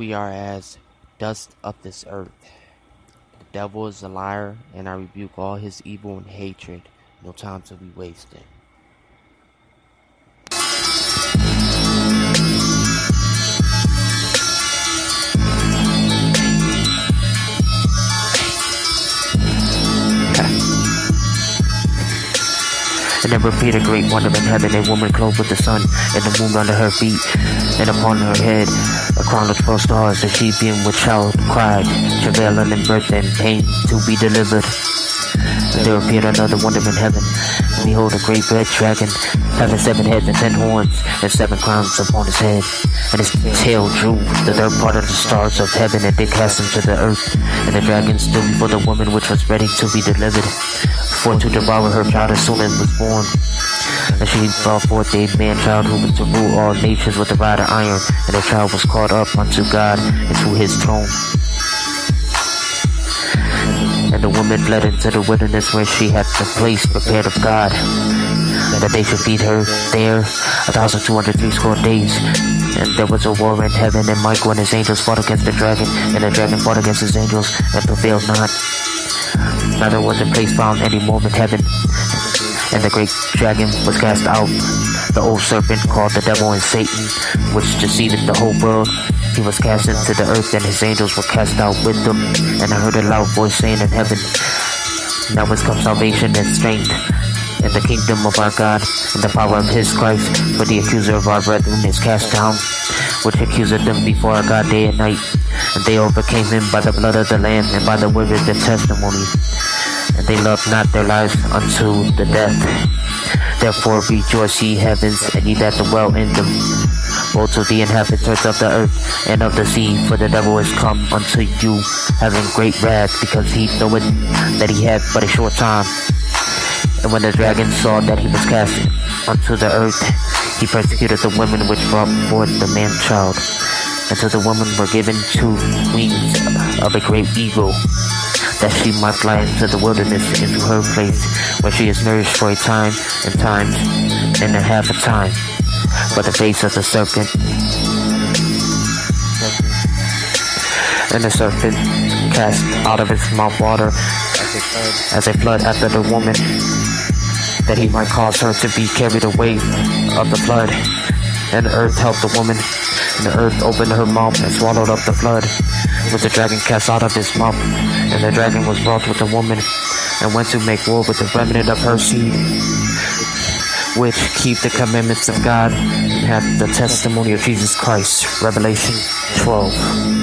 We are as dust of this earth. The devil is a liar, and I rebuke all his evil and hatred. No time to be wasted. And then repeat a great wonder in heaven, a woman clothed with the sun, and the moon under her feet, and upon her head twelve stars, she being with child cried, travailing in birth and pain to be delivered. There appeared another wonder in heaven, behold a great red dragon, having seven heads and ten horns, and seven crowns upon his head. And his tail drew the third part of the stars of heaven, and did cast them to the earth. And the dragon stood before the woman which was ready to be delivered, for to devour her child as soon as was born. And she brought forth a man child who was to rule all nations with a rod of iron, and the child was caught up unto God and to his throne. And the woman fled into the wilderness where she had the place prepared of God, that they should feed her there a thousand two hundred three score days. And there was a war in heaven, and Michael and his angels fought against the dragon, and the dragon fought against his angels, and prevailed not. Neither was a place found any more in heaven. And the great dragon was cast out, the old serpent called the devil and Satan, which deceived the whole world. He was cast into the earth, and his angels were cast out with him. And I heard a loud voice saying in heaven, Now is come salvation and strength, and the kingdom of our God, and the power of his Christ. For the accuser of our brethren is cast down, which accuseth them before our God day and night. And they overcame him by the blood of the Lamb, and by the word of their testimony. They loved not their lives unto the death. Therefore rejoice ye heavens, and ye that dwell in them both to the inhabitants of the earth and of the sea, for the devil is come unto you, having great wrath, because he knoweth that he had but a short time. And when the dragon saw that he was cast unto the earth, he persecuted the women which brought forth the man child. And to the woman were given two wings of a great eagle, that she might fly into the wilderness, into her place, where she is nourished for a time and times and a half a time by the face of the serpent. And the serpent cast out of his mouth water as a flood after the woman, that he might cause her to be carried away of the flood. And the earth helped the woman, and the earth opened her mouth and swallowed up the flood, with the dragon cast out of his mouth. And the dragon was brought with the woman, and went to make war with the remnant of her seed which keep the commandments of God and have the testimony of Jesus Christ. Revelation 12.